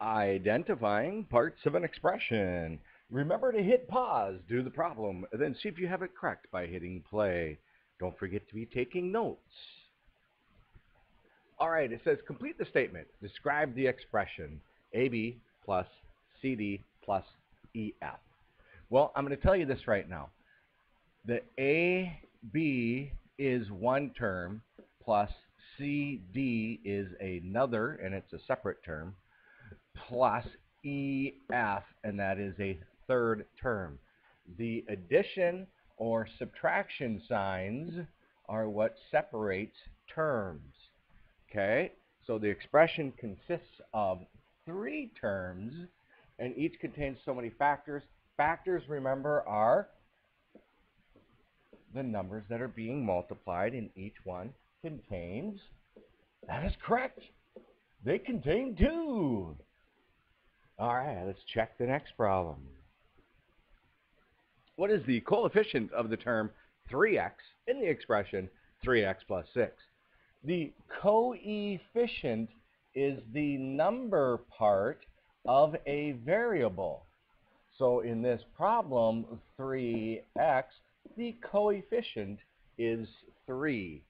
Identifying parts of an expression. Remember to hit pause, do the problem, then see if you have it correct by hitting play. Don't forget to be taking notes. All right, it says complete the statement. Describe the expression AB plus CD plus EF. Well, I'm going to tell you this right now. The AB is one term plus CD is another, and it's a separate term plus EF, and that is a third term. The addition or subtraction signs are what separates terms. Okay, so the expression consists of three terms, and each contains so many factors. Factors, remember, are the numbers that are being multiplied, and each one contains, that is correct, they contain two. All right, let's check the next problem. What is the coefficient of the term 3x in the expression 3x plus 6? The coefficient is the number part of a variable. So in this problem, 3x, the coefficient is 3.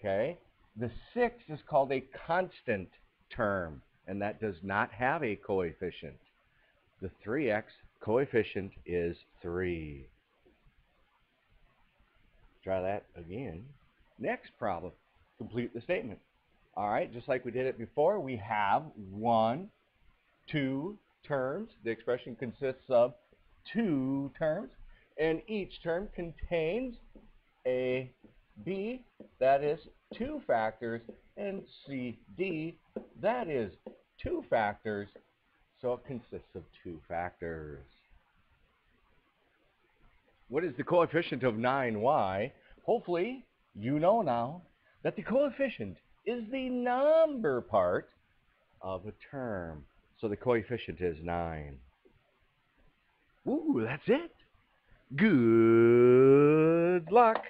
Okay? The 6 is called a constant term and that does not have a coefficient. The 3x coefficient is 3. Try that again. Next problem, complete the statement. All right, just like we did it before, we have one, two terms. The expression consists of two terms, and each term contains a b, that is two factors, and c, d, that is two factors, so it consists of two factors. What is the coefficient of 9y? Hopefully, you know now that the coefficient is the number part of a term. So the coefficient is 9. Ooh, that's it. Good luck.